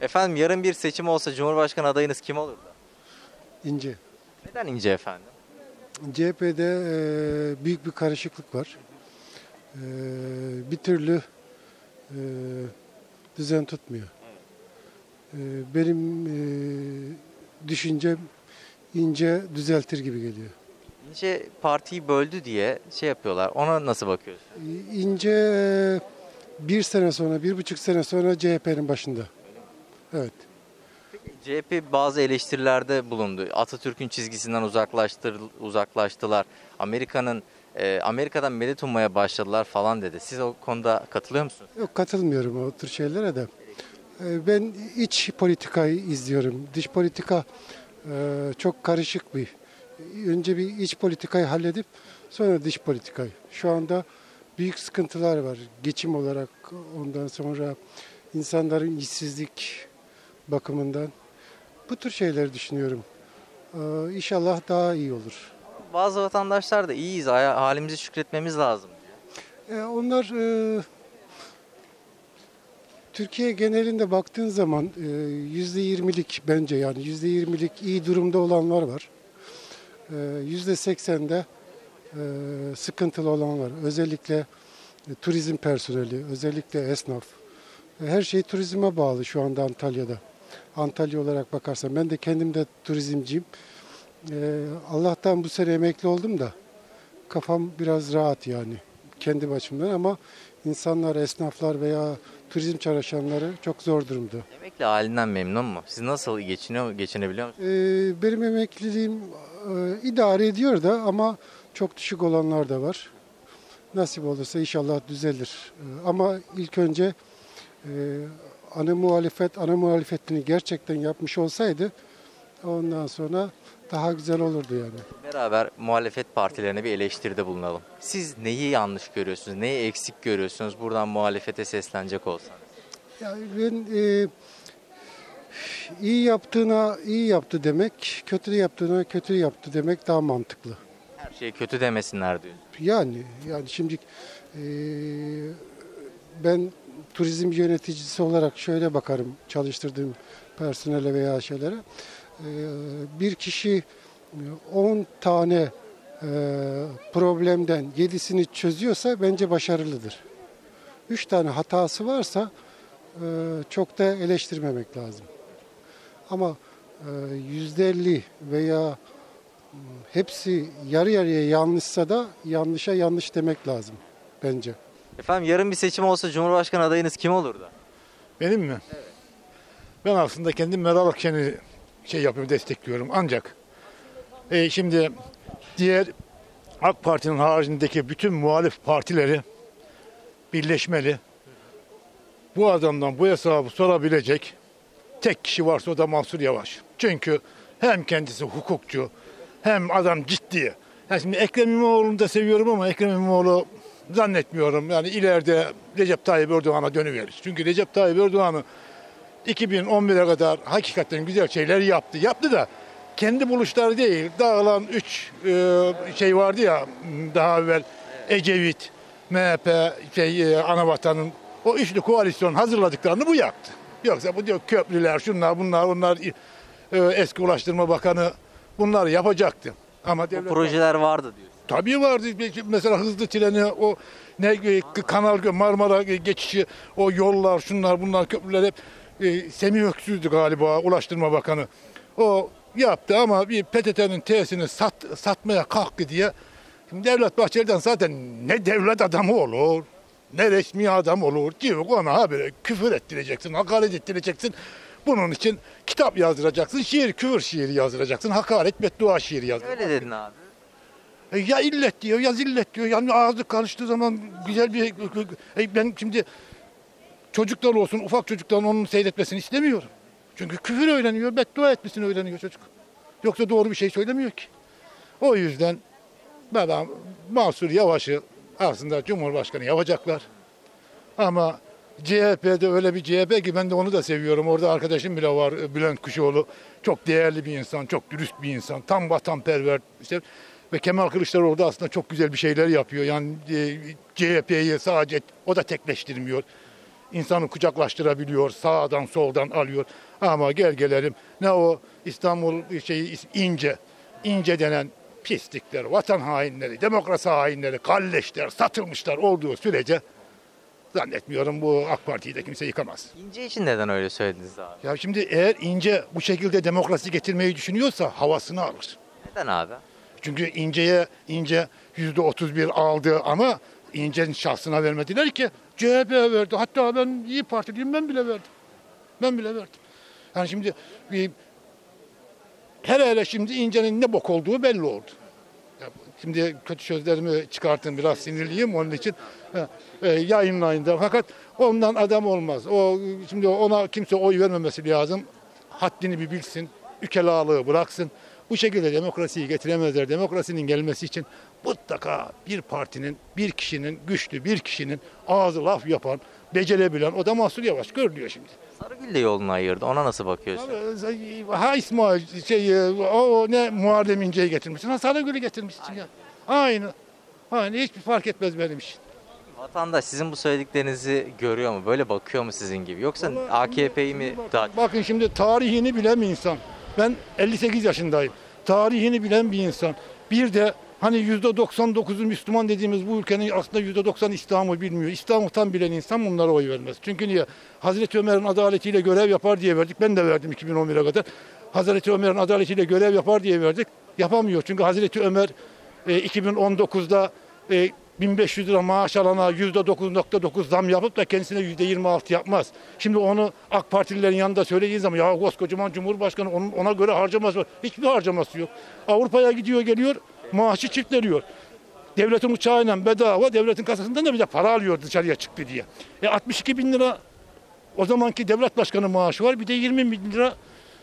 Efendim yarın bir seçim olsa Cumhurbaşkanı adayınız kim olurdu? İnce. Neden İnce efendim? CHP'de e, büyük bir karışıklık var. E, bir türlü e, düzen tutmuyor. E, benim e, düşüncem ince düzeltir gibi geliyor. İnce partiyi böldü diye şey yapıyorlar. Ona nasıl bakıyorsunuz? E, İnce e, bir sene sonra, bir buçuk sene sonra CHP'nin başında. Evet. CHP bazı eleştirilerde bulundu. Atatürk'ün çizgisinden uzaklaştır, uzaklaştılar. Amerika'nın e, Amerika'dan medet ummaya başladılar falan dedi. Siz o konuda katılıyor musunuz? Yok katılmıyorum o tür şeylere de. E, Ben iç politikayı izliyorum. Dış politika e, çok karışık bir. Önce bir iç politikayı halledip sonra dış politikayı. Şu anda büyük sıkıntılar var. Geçim olarak ondan sonra insanların işsizlik bakımından. Bu tür şeyleri düşünüyorum. E, İnşallah daha iyi olur. Bazı vatandaşlar da iyiyiz, halimizi şükretmemiz lazım. E, onlar e, Türkiye genelinde baktığın zaman e, yüzde yirmilik bence yani yüzde yirmilik iyi durumda olanlar var. E, Yüzde seksende e, sıkıntılı olan var. Özellikle e, turizm personeli, özellikle esnaf. Her şey turizme bağlı şu anda Antalya'da. Antalya olarak bakarsan ben de kendim de turizmciyim. E, Allah'tan bu sene emekli oldum da kafam biraz rahat yani kendi açımdan ama insanlar, esnaflar veya turizm çalışanları çok zor durumda. Emekli halinden memnun mu? Siz nasıl geçiniyor, geçinebiliyor musunuz? Ee, benim emekliliğim e, idare ediyor da ama çok düşük olanlar da var. Nasip olursa inşallah düzelir. Ee, ama ilk önce e, ana muhalefet, ana muhalefetini gerçekten yapmış olsaydı ondan sonra daha güzel olurdu yani. Beraber muhalefet partilerine bir eleştiride bulunalım. Siz neyi yanlış görüyorsunuz, neyi eksik görüyorsunuz? Buradan muhalefete seslenecek olsanız. Yani ben e, iyi yaptığına iyi yaptı demek, kötü yaptığına kötü yaptı demek daha mantıklı. Her şeye kötü demesinler diyor. Yani yani şimdi e, ben turizm yöneticisi olarak şöyle bakarım çalıştırdığım personele veya şeylere. E, bir kişi 10 tane e, problemden 7'sini çözüyorsa bence başarılıdır. 3 tane hatası varsa e, çok da eleştirmemek lazım. Ama e, %50 veya hepsi yarı yarıya yanlışsa da yanlışa yanlış demek lazım bence. Efendim yarın bir seçim olsa Cumhurbaşkanı adayınız kim olurdu? Benim mi? Ben aslında kendim Meral Akşener'i şey yapıyorum, destekliyorum. Ancak e, şimdi diğer AK Parti'nin haricindeki bütün muhalif partileri birleşmeli. Bu adamdan bu hesabı sorabilecek tek kişi varsa o da Mansur Yavaş. Çünkü hem kendisi hukukçu hem adam ciddi. Yani şimdi Ekrem İmamoğlu'nu da seviyorum ama Ekrem İmamoğlu zannetmiyorum. Yani ileride Recep Tayyip Erdoğan'a dönüverir. Çünkü Recep Tayyip Erdoğan'ı 2011'e kadar hakikaten güzel şeyler yaptı. Yaptı da kendi buluşları değil. Dağılan 3 şey vardı ya daha evvel Ecevit, MHP, şey, e, Anavatan'ın o üçlü koalisyon hazırladıklarını bu yaptı. Yoksa bu diyor köprüler, şunlar, bunlar, onlar e, eski Ulaştırma Bakanı bunları yapacaktı. Ama devlet projeler vardı diyor. Tabii vardı. Mesela hızlı treni, o ne e, kanal Marmara geçişi, o yollar, şunlar, bunlar köprüler hep e, Semih Öksüz'dü galiba Ulaştırma Bakanı. O yaptı ama bir PTT'nin tesisini sat, satmaya kalktı diye. Şimdi Devlet Bahçeli'den zaten ne devlet adamı olur, ne resmi adam olur. Diyor ona habire küfür ettireceksin, hakaret ettireceksin. Bunun için kitap yazdıracaksın, şiir, küfür şiiri yazdıracaksın, hakaret, beddua şiiri yazdıracaksın. Öyle dedin abi. E, Ya illet diyor ya zillet diyor. Yani ağzı karıştığı zaman güzel bir... E, Ben şimdi çocuklar olsun ufak çocukların onun seyretmesini istemiyorum. Çünkü küfür öğreniyor, beddua etmesini öğreniyor çocuk. Yoksa doğru bir şey söylemiyor ki. O yüzden ben Mansur Yavaş'ı aslında Cumhurbaşkanı yapacaklar. Ama CHP'de öyle bir CHP ki ben de onu da seviyorum. Orada arkadaşım bile var Bülent Kuşoğlu. Çok değerli bir insan, çok dürüst bir insan. Tam vatanperver. İşte ve Kemal Kılıçdaroğlu da aslında çok güzel bir şeyler yapıyor. Yani e, CHP'yi sadece o da tekleştirmiyor. insanı kucaklaştırabiliyor, sağdan soldan alıyor. Ama gel gelelim ne o İstanbul şeyi ince, ince denen pislikler, vatan hainleri, demokrasi hainleri, kalleşler, satılmışlar olduğu sürece zannetmiyorum bu AK Parti'yi de kimse yıkamaz. İnce için neden öyle söylediniz abi? Ya şimdi eğer ince bu şekilde demokrasi getirmeyi düşünüyorsa havasını alır. Neden abi? Çünkü İnce'ye İnce yüzde 31 aldı ama İnce'nin şahsına vermediler ki CHP verdi. Hatta ben İyi Partiliyim ben bile verdim. Ben bile verdim. Yani şimdi bir her hele şimdi İnce'nin ne bok olduğu belli oldu. Şimdi kötü sözlerimi çıkartın biraz sinirliyim onun için e, yayınlayın da. Fakat ondan adam olmaz. O şimdi ona kimse oy vermemesi lazım. Haddini bir bilsin. Ükelalığı bıraksın. Bu şekilde demokrasiyi getiremezler. Demokrasinin gelmesi için mutlaka bir partinin, bir kişinin, güçlü bir kişinin ağzı laf yapan, becerebilen, o da Mahsur Yavaş görülüyor şimdi. Sarıgül de yolunu ayırdı. Ona nasıl bakıyorsun? Ha İsmail şey o, ne Muharrem İnce'yi getirmişsin. Ha Sarıgül'ü getirmişsin ya. Aynı. Aynı hiçbir fark etmez benim için. Vatandaş sizin bu söylediklerinizi görüyor mu? Böyle bakıyor mu sizin gibi? Yoksa AKP'yi mi şimdi daha bakın, bakın şimdi tarihini bilen bir insan. Ben 58 yaşındayım. Tarihini bilen bir insan. Bir de hani %99'u Müslüman dediğimiz bu ülkenin aslında %90 İslam'ı bilmiyor. İslam'ı tam bilen insan bunlara oy vermez. Çünkü niye? Hazreti Ömer'in adaletiyle görev yapar diye verdik. Ben de verdim 2011'e kadar. Hazreti Ömer'in adaletiyle görev yapar diye verdik. Yapamıyor. Çünkü Hazreti Ömer e, 2019'da e, 1500 lira maaş alana %9.9 zam yapıp da kendisine %26 yapmaz. Şimdi onu AK Partililerin yanında söylediği zaman ya koskocaman Cumhurbaşkanı ona göre harcaması var. Hiçbir harcaması yok. Avrupa'ya gidiyor geliyor maaşı çiftleniyor. Devletin uçağıyla bedava devletin kasasından da bir de para alıyor dışarıya çıktı diye. E 62 bin lira o zamanki devlet başkanı maaşı var bir de 20 bin lira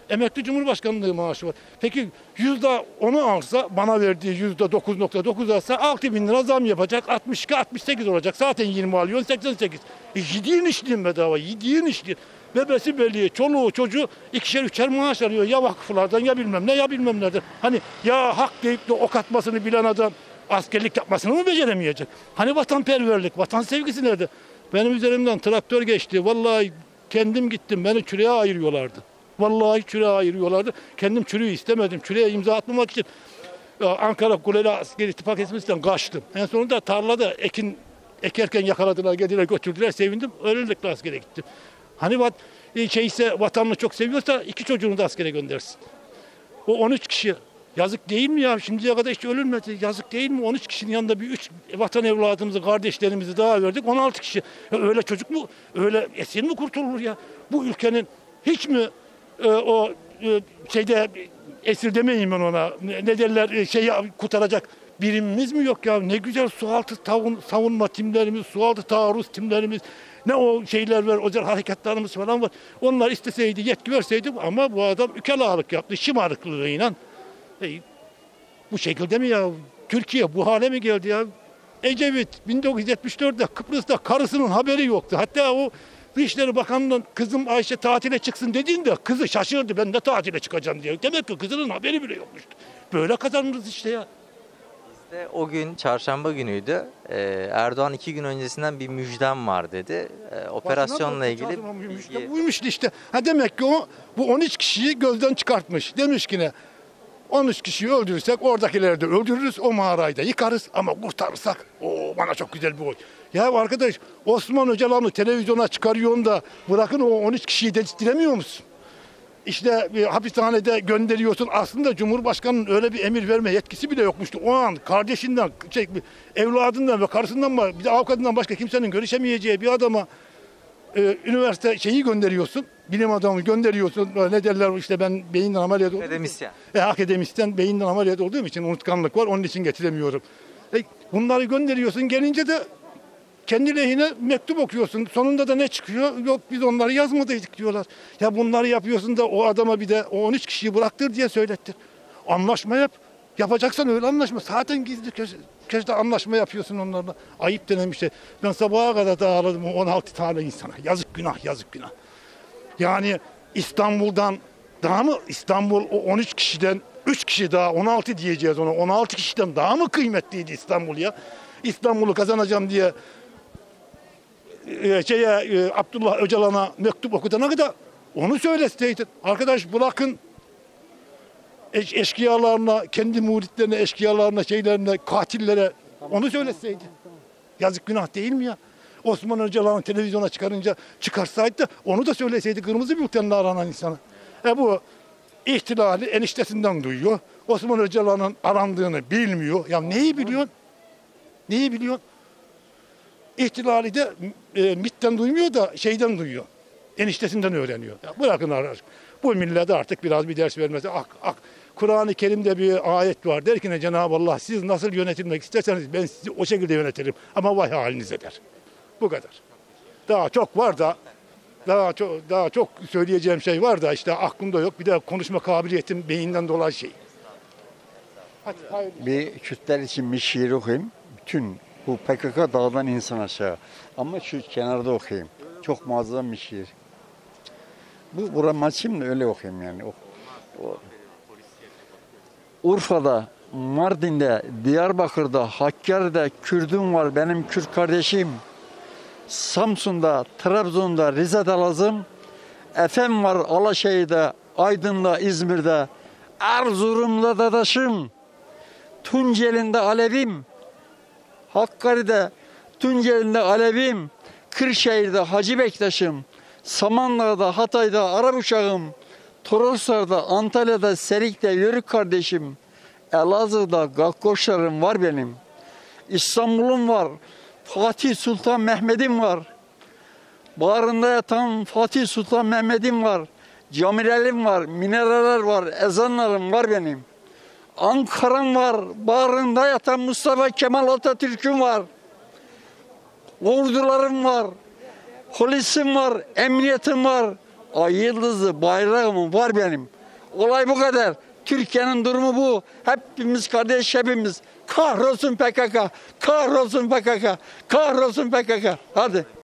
emekli cumhurbaşkanlığı maaşı var. Peki yüzde onu alsa bana verdiği yüzde 9.9 alsa 6 bin lira zam yapacak 62 68 olacak zaten 20 alıyor 88. E yediğin işliğin bedava yediğin işliğin. Bebesi belli, çoluğu çocuğu ikişer üçer maaş alıyor. Ya vakıflardan ya bilmem ne ya bilmem nereden. Hani ya hak deyip de ok atmasını bilen adam askerlik yapmasını mı beceremeyecek? Hani vatanperverlik, vatan sevgisi nerede? Benim üzerimden traktör geçti. Vallahi kendim gittim. Beni çürüğe ayırıyorlardı. Vallahi çürüğe ayırıyorlardı. Kendim çürüğü istemedim. Çürüğe imza atmamak için e, Ankara Kuleli Askeri İttifak Etmesi'nden kaçtım. En sonunda tarlada ekin ekerken yakaladılar, geldiler götürdüler. Sevindim. Öylelikle askere gittim. Hani vat, e, şeyse vatanını çok seviyorsa iki çocuğunu da askere göndersin. O 13 kişi yazık değil mi ya? Şimdiye kadar hiç ölülmedi. Yazık değil mi? 13 kişinin yanında bir 3 vatan evladımızı, kardeşlerimizi daha verdik. 16 kişi. Ya öyle çocuk mu? Öyle esir mi kurtulur ya? Bu ülkenin hiç mi e, o e, şeyde esir demeyeyim ben ona. Ne, derler? E, şeyi kurtaracak birimimiz mi yok ya? Ne güzel sualtı savun, savunma timlerimiz, sualtı taarruz timlerimiz. Ne o şeyler var, özel harekatlarımız falan var. Onlar isteseydi, yetki verseydi ama bu adam ükelalık yaptı, şımarıklığıyla. E, bu şekilde mi ya? Türkiye bu hale mi geldi ya? Ecevit 1974'te Kıbrıs'ta karısının haberi yoktu. Hatta o Dışişleri Bakanı'nın kızım Ayşe tatile çıksın dediğinde kızı şaşırdı. Ben de tatile çıkacağım diye. Demek ki kızının haberi bile yokmuştu. Böyle kazanırız işte ya. İşte o gün çarşamba günüydü. Ee, Erdoğan iki gün öncesinden bir müjdem var dedi. Ee, operasyonla ilgili bilgi- Buymuş işte. Ha demek ki o bu 13 kişiyi gözden çıkartmış. Demiş ki ne? 13 kişiyi öldürürsek oradakileri de öldürürüz. O mağarayı da yıkarız ama kurtarırsak o bana çok güzel bir oy. Ya arkadaş Osman Öcalan'ı televizyona çıkarıyorsun da bırakın o 13 kişiyi dedirttiremiyor musun? İşte bir hapishanede gönderiyorsun. Aslında Cumhurbaşkanı'nın öyle bir emir verme yetkisi bile yokmuştu. O an kardeşinden, şey, evladından ve karısından bir de avukatından başka kimsenin görüşemeyeceği bir adama e, üniversite şeyi gönderiyorsun. Bilim adamı gönderiyorsun. Ne derler işte ben beyinden ameliyat oldum. akademisyen. E, akademisyen beyinden ameliyat olduğum için unutkanlık var. Onun için getiremiyorum. E, bunları gönderiyorsun. Gelince de kendi lehine mektup okuyorsun. Sonunda da ne çıkıyor? Yok biz onları yazmadıydık diyorlar. Ya bunları yapıyorsun da o adama bir de o 13 kişiyi bıraktır diye söylettir. Anlaşma yap. Yapacaksan öyle anlaşma. Zaten gizli köşe, köşede anlaşma yapıyorsun onlarla. Ayıp denen bir şey. Ben sabaha kadar dağladım o 16 tane insana. Yazık günah, yazık günah. Yani İstanbul'dan daha mı İstanbul o 13 kişiden 3 kişi daha 16 diyeceğiz ona. 16 kişiden daha mı kıymetliydi İstanbul ya? İstanbul'u kazanacağım diye e, şeye e, Abdullah Öcalan'a mektup okutana kadar onu söyleseydin. Arkadaş bırakın eş, eşkıyalarına, kendi muritlerine, eşkıyalarına, şeylerine, katillere onu söyleseydi. Yazık günah değil mi ya? Osman Öcalan'ı televizyona çıkarınca çıkarsaydı onu da söyleseydi kırmızı bültenle aranan insana. E bu ihtilali eniştesinden duyuyor. Osman Öcalan'ın arandığını bilmiyor. Ya neyi biliyorsun? Neyi biliyorsun? İhtilali de e, MİT'ten duymuyor da şeyden duyuyor. Eniştesinden öğreniyor. Ya bırakın arkadaş. Bu millete artık biraz bir ders vermesi. Ak, ak. Kur'an-ı Kerim'de bir ayet var. Der ki Cenab-ı Allah siz nasıl yönetilmek isterseniz ben sizi o şekilde yönetirim. Ama vay halinize der. Bu kadar. Daha çok var da daha çok daha çok söyleyeceğim şey var da işte aklımda yok. Bir de konuşma kabiliyetim beyinden dolayı şey. Hadi. Bir Kürtler için bir şiir okuyayım. Bütün bu PKK dağdan insan aşağı. Ama şu kenarda okuyayım. Çok muazzam bir şiir. Bu buram açayım da öyle okuyayım yani. O, o. Urfa'da, Mardin'de, Diyarbakır'da, Hakkari'de Kürdüm var benim Kürt kardeşim. Samsun'da, Trabzon'da, Rize'de lazım. Efem var Alaşehir'de, Aydın'da, İzmir'de. Erzurum'da dadaşım. Tunceli'nde Alevim, Hakkari'de Tunceli'nde Alevim, Kırşehir'de Hacı Bektaş'ım, Samanlı'da Hatay'da Arap uşağım, Toroslar'da Antalya'da Serik'te Yörük kardeşim, Elazığ'da Gakkoşlarım var benim, İstanbul'um var, Fatih Sultan Mehmet'im var, Bağrında yatan Fatih Sultan Mehmet'im var, camilerim var, minareler var, ezanlarım var benim. Ankara'm var, bağrında yatan Mustafa Kemal Atatürk'üm var. Ordularım var, polisim var, emniyetim var. Ay yıldızı, bayrağım var benim. Olay bu kadar. Türkiye'nin durumu bu. Hepimiz kardeş, hepimiz. Kahrolsun PKK, kahrolsun PKK, kahrolsun PKK. Hadi.